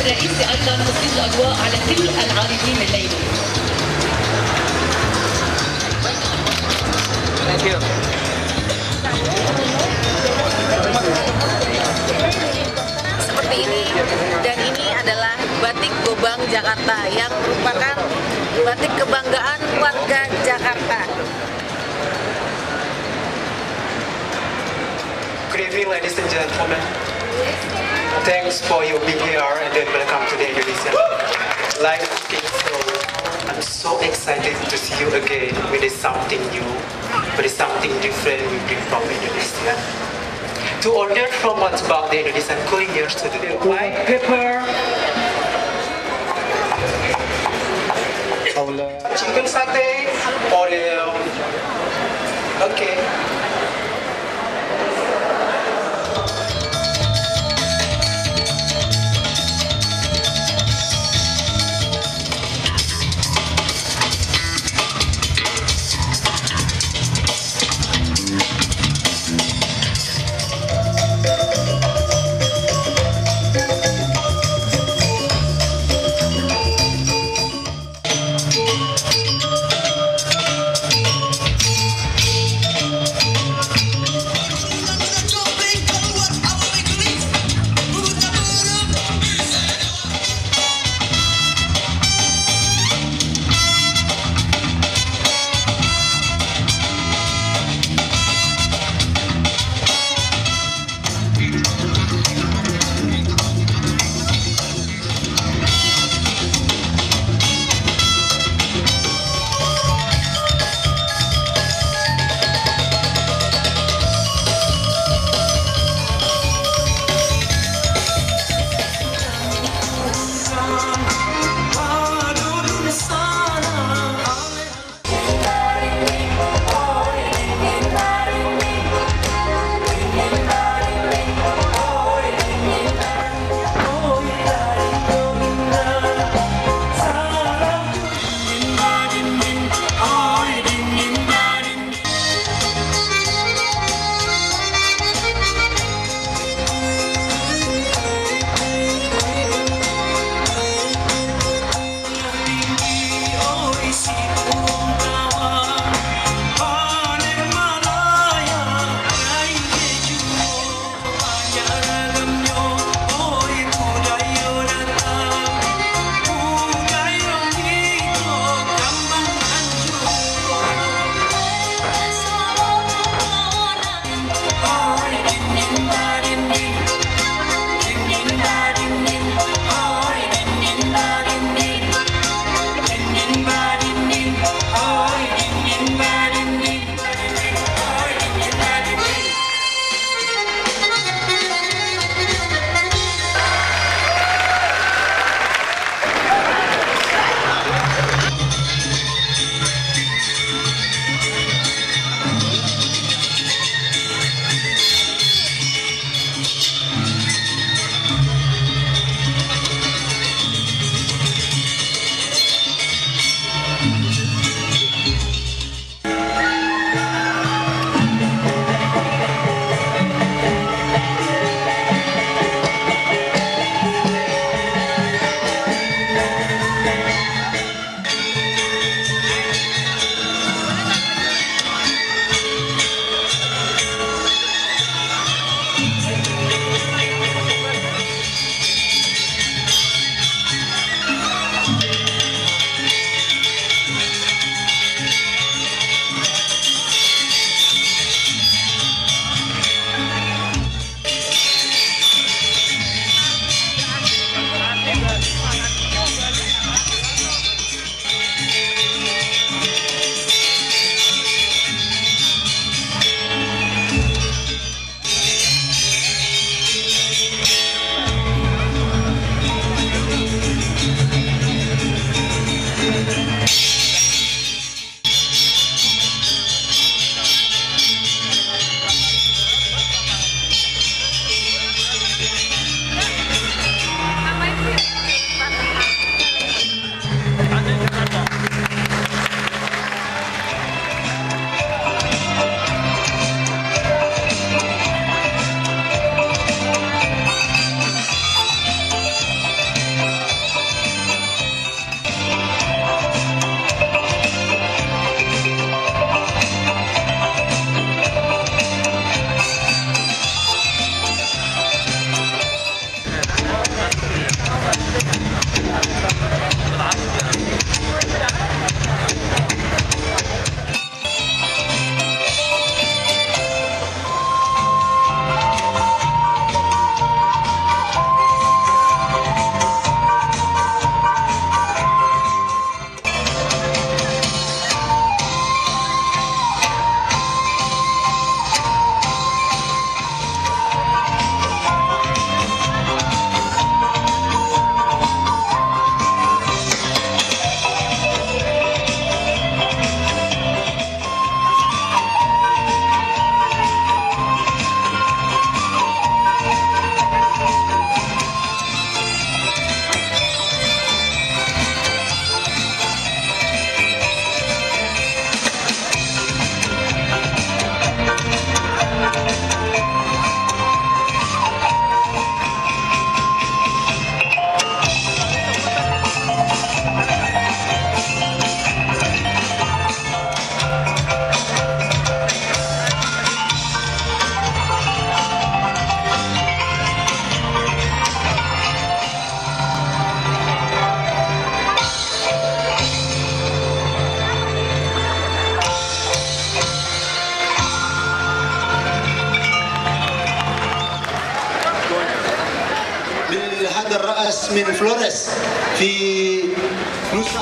الرئيسي ايضا تسليط الاضواء على كل العارضين الليله Thank you. seperti ini dan ini adalah batik Gobang Jakarta yang merupakan batik kebanggaan warga Jakarta. Good evening, ladies and gentlemen. Thanks for your being here and then welcome to the Indonesian Life is so. I'm so excited to see you again. With something new, with something different we bring from Indonesia. To order from what's about the Indonesian culinary to the white pepper, chicken satay, oil. Okay. الرأس من فلوريس في نصف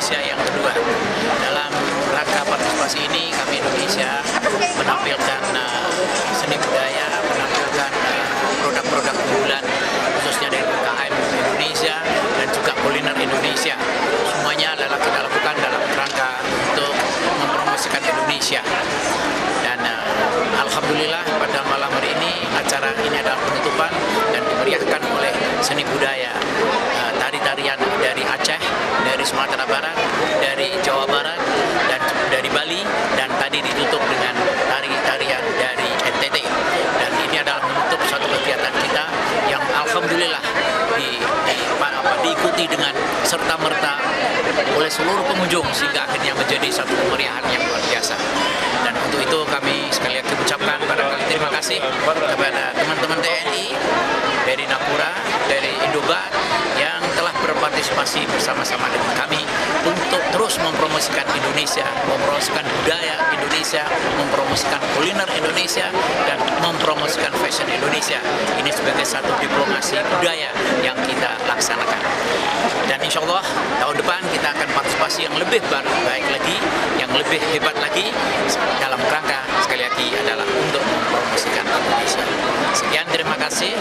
Indonesia yang kedua. Dalam rangka partisipasi ini kami Indonesia menampilkan eh, seni budaya, menampilkan eh, produk-produk unggulan khususnya dari UKM Indonesia dan juga kuliner Indonesia. Semuanya adalah kita lakukan dalam rangka untuk mempromosikan Indonesia. Dan eh, alhamdulillah pada malam hari ini acara ini adalah penutupan dan dimeriahkan oleh seni budaya tari-tarian dari Aceh, dari Sumatera Barat, dari Jawa Barat dan dari Bali dan tadi ditutup dengan tari-tarian dari NTT. Dan ini adalah menutup satu kegiatan kita yang alhamdulillah di, di, apa, diikuti dengan serta merta oleh seluruh pengunjung sehingga akhirnya menjadi satu kemeriahan yang luar biasa. Dan untuk itu kami sekali lagi ucapkan barangkali terima kasih kepada teman-teman TNI dari Napura, dari Indobat yang telah berpartisipasi bersama-sama dengan kami untuk terus mempromosikan Indonesia, mempromosikan budaya Indonesia, mempromosikan kuliner Indonesia, dan mempromosikan fashion Indonesia. Ini sebagai satu diplomasi budaya yang kita laksanakan. Dan insya Allah tahun depan kita akan partisipasi yang lebih baik lagi, yang lebih hebat lagi dalam rangka sekali lagi adalah untuk mempromosikan Indonesia. Sekian terima kasih.